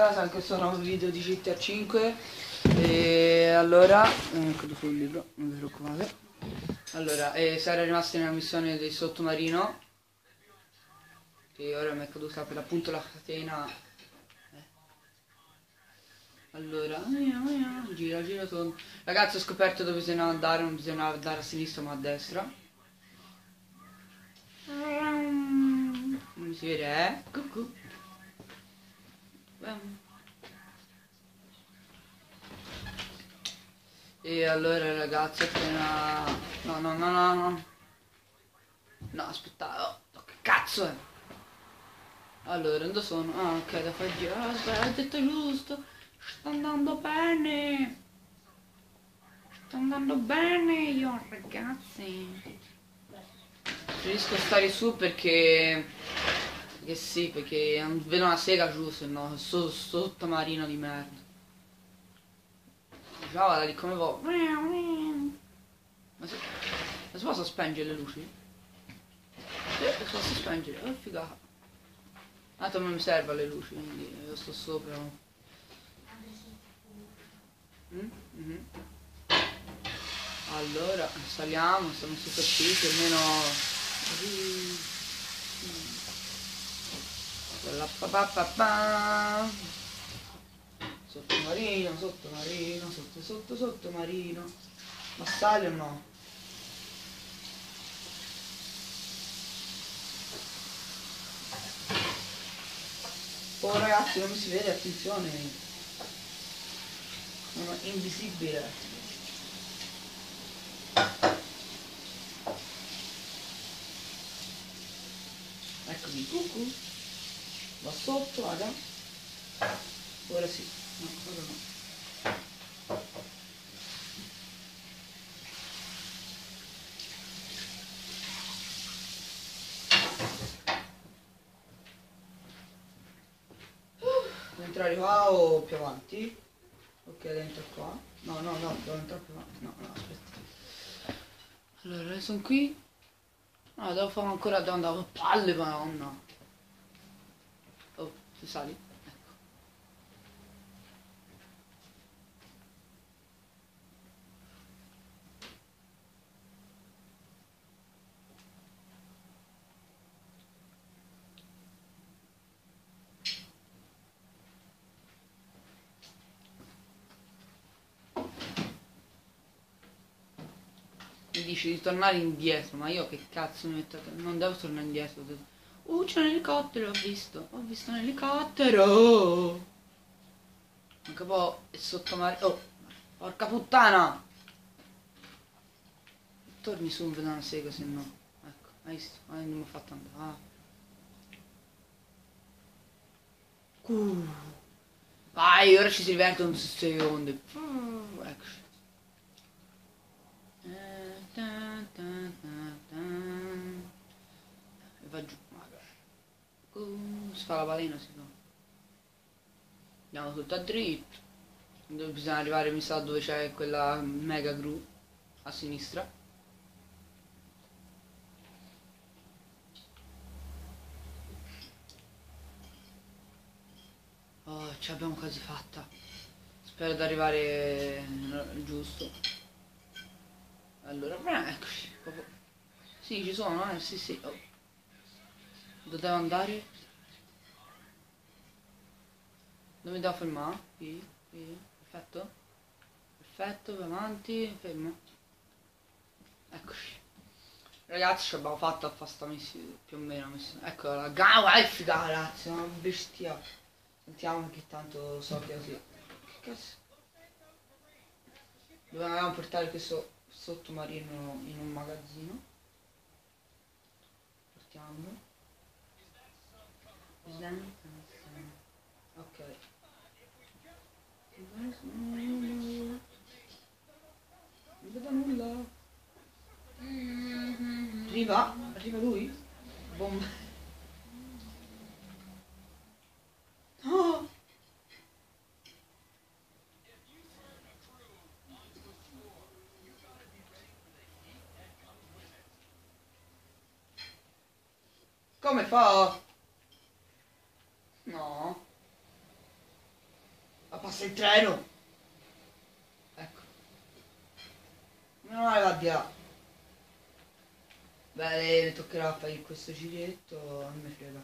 Questo è un video di GTA 5 e allora, ecco sul libro, non vi preoccupate. Allora, eh, sarei rimasto nella missione del sottomarino. Che ora mi è caduta per appunto la catena. Eh. allora, gira, gira, torno. Ragazzi ho scoperto dove bisogna andare, non bisogna andare a sinistra ma a destra. Non si vede, eh? Cucù. E allora ragazzi appena... No, no, no, no, no. No, aspetta, oh, che cazzo è? Allora, dove sono? Ah, ok, da fare giro. Ah, aspetta, hai detto giusto. Sta andando bene. Sta andando bene io, ragazzi. Preferisco stare su perché che sì, perché non vedo una sega giù, se no, so, sottomarino di merda. Già vada lì come va. Ma si, ma si possono spengere le luci? Sì, si possono spengere, oh figata. Tanto non mi serve le luci, quindi io sto sopra. Mm? Mm -hmm. Allora, saliamo, siamo superfici, almeno... Sottomarino, sottomarino, sotto sotto sottomarino. Ma sale o no? Oh ragazzi non mi si vede, attenzione. Sono invisibile. Eccomi, cucù va sotto raga. Ora sì. No ora no. Entrare qua o più avanti? Ok dentro qua. No no no devo entrare più avanti. No no aspetta. Allora sono qui. No devo fare ancora devo andare a palle madonna tu sali? Ecco. Mi dici di tornare indietro, ma io che cazzo mi metto... Non devo tornare indietro. Uh, c'è un elicottero, ho visto. Ho visto un elicottero. Anche poi è sotto mare. Oh, porca puttana! Torni su, vedo una sega, se no. Ecco, hai visto? Ah, non mi ha fatto andare. Ah. Uh. Vai, ora ci si divertono 6 secondi. Uh, eccoci. Eh, e va giù. Uh, si fa la balena si fa. Andiamo tutto a dritto. Dove bisogna arrivare mi sa dove c'è quella mega gru a sinistra. Oh, ce l'abbiamo quasi fatta. Spero di arrivare giusto. Allora, eccoci. Sì, ci sono, eh, sì, sì. Oh. Dove andare? Dove devo fermare? Qui, qui, perfetto. Perfetto, vai avanti, fermo. Eccoci. Ragazzi, abbiamo fatto a fare sta missione, più o meno missione. Ecco la gamba è figa, ragazzi, una bestia. Sentiamo che tanto so che così. Che cazzo? Dovevamo portare questo sottomarino in un magazzino. Portiamolo. Ok. Non vedo nulla. Arriva, arriva lui. Bomba. Oh. Come fa? No. Ma passa il treno! Ecco. Meno male là. Beh, mi toccherà fare questo giretto, non mi frega.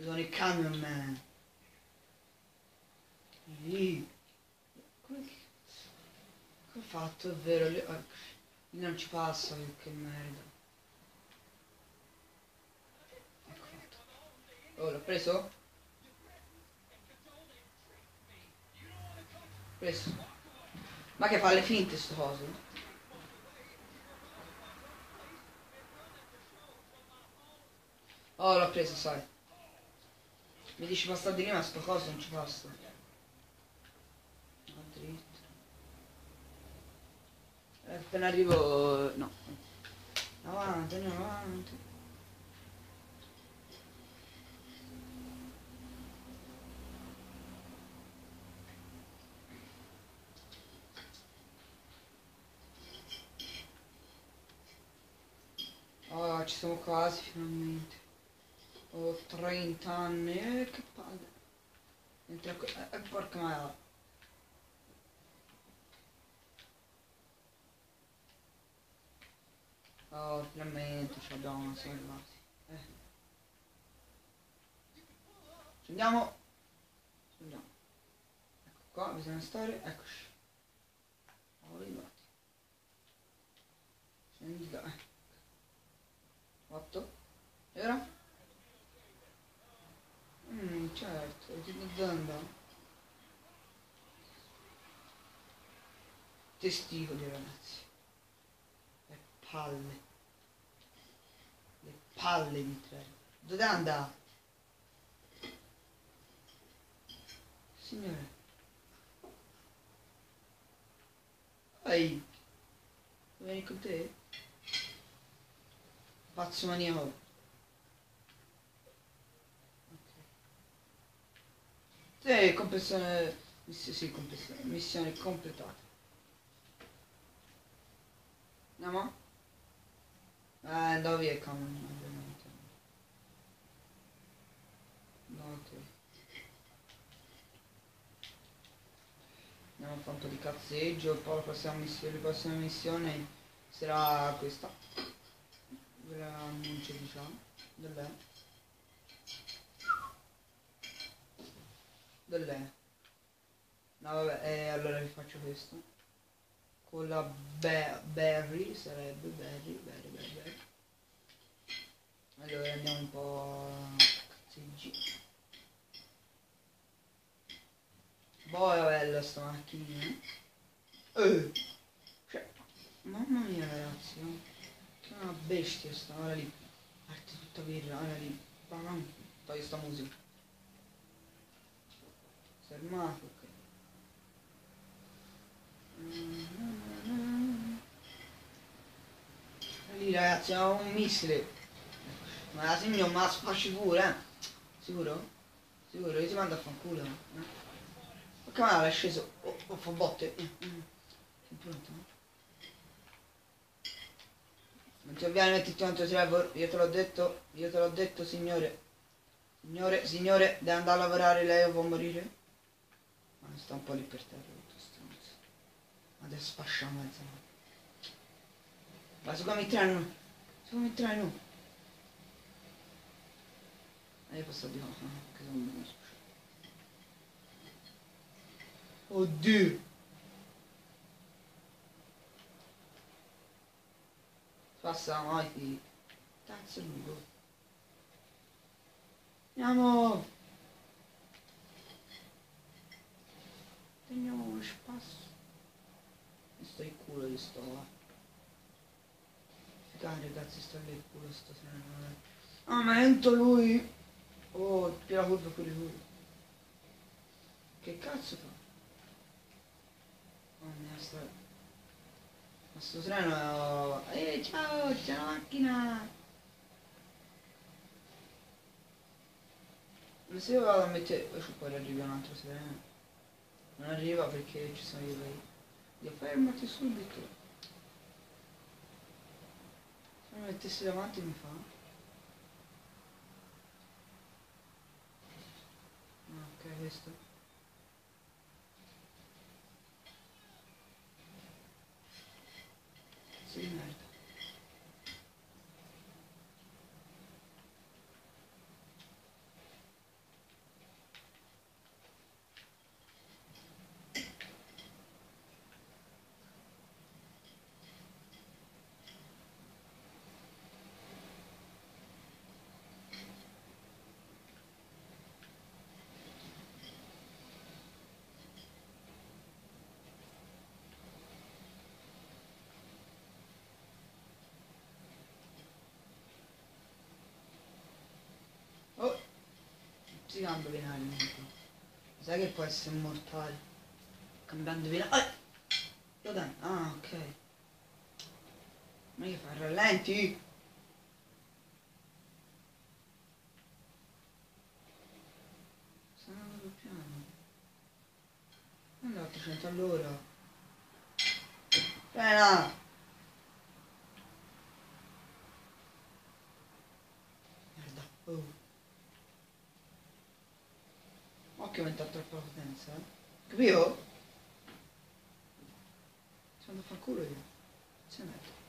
Sono il camion man. Lì. Come ho fatto? È vero, lì... lì non ci passa, che merda. Ecco. Oh, l'ho preso? Preso. Ma che fa le finte sto coso? Oh, l'ho preso, sai. Mi dici passa di lì, ma sto coso non ci passa. Va dritto. Eh, appena arrivo... no. Avanti, andiamo avanti. ci siamo quasi finalmente. Ho 30 anni, eh, che palle. Entra eh, eh, porca maiala. Oh, finalmente ci abbiamo una sola. Eh. Ci andiamo. Ci andiamo. Ecco qua, bisogna stare, eccoci. Arrivati. Scendi là. 8 ora? Mm, certo, è tipo utilizzando testicoli ragazzi. Le palle. Le palle di tre dove anda? signore. Ehi. Vieni con te? Pazzo maniaco. Sì, compressione... Sì, compressione. Missione completata. Andiamo? Eh, andavo via camion, ovviamente. No, ok. Un po' di cazzeggio, poi la prossima missione, la prossima missione sarà questa. La annuncio diciamo. Dov'è? Dov'è? No vabbè, eh, allora vi faccio questo. Con la Be Berry, sarebbe Berry, Berry, Berry, Berry. Allora andiamo un po' cazzeggi. Boh, è bella sta macchina. Eh. Cioè, mamma mia ragazzi, no? Che una bestia sta, ora lì. Parte tutta birra, ora lì. Bam, togli sta musica. Fermato, ok. Lì ragazzi, ho un missile. Ma la segno ma spacci pure, eh? Sicuro? Sicuro? Io ti mando a fanculo. Eh? Che male è sceso? Oh, oh, fa botte. Mm, mm. Sei pronto? Non ti avviare mettiti contro Trevor, io te l'ho detto, io te l'ho detto signore. Signore, signore, deve andare a lavorare lei o può morire? Ma sta un po' lì per terra tutto stronzo. Adesso sfasciamo mezza Ma su come treno? Su come treno? E io posso dire, che sono un Oddio! Passa avanti. Cazzo è lungo. Andiamo! Teniamo uno spasso. Mi sto il culo di sto là. Dai ragazzi sto lì il culo sto treno. Ah ma entro lui! Oh, più curva pure lui. Che cazzo fa? Oh mia sta... Ma sto treno. Eh ciao, c'è una macchina! Ma se io vado a mettere... Poi arriva un altro treno. Non arriva perché ci sono io lì. Io fermati subito. Se mi mettessi davanti mi fa. Ah, ok, questo. Cambia binario. comunque. Sai che può essere mortale. Cambiando! Lo dai. Ah, ok. Ma che fa? Rallenti? Andando più piano. Non a 800 all'ora. Frena! Merda. Oh. Occhio troppo la potenza, eh. Capito? Ci vado a culo io. Se metto.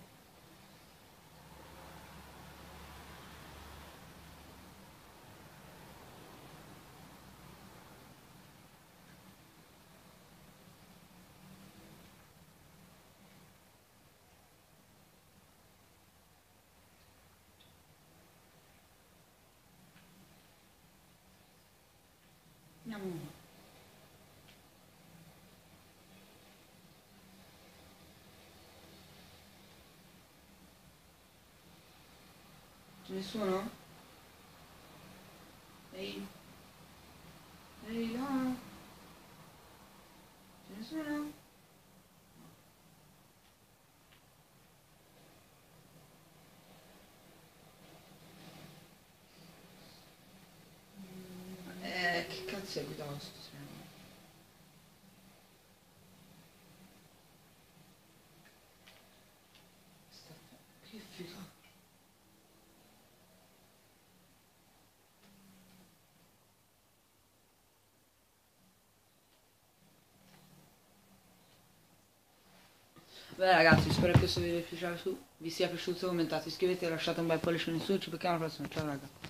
Andiamo. C'è nessuno? Ehi. Ehi là. C'è nessuno? Eh, che cazzo è guidato sto treno? Beh ragazzi, spero che questo video vi sia piaciuto, commentate, iscrivetevi, lasciate un bel pollice in su, ci becchiamo alla prossima, ciao raga.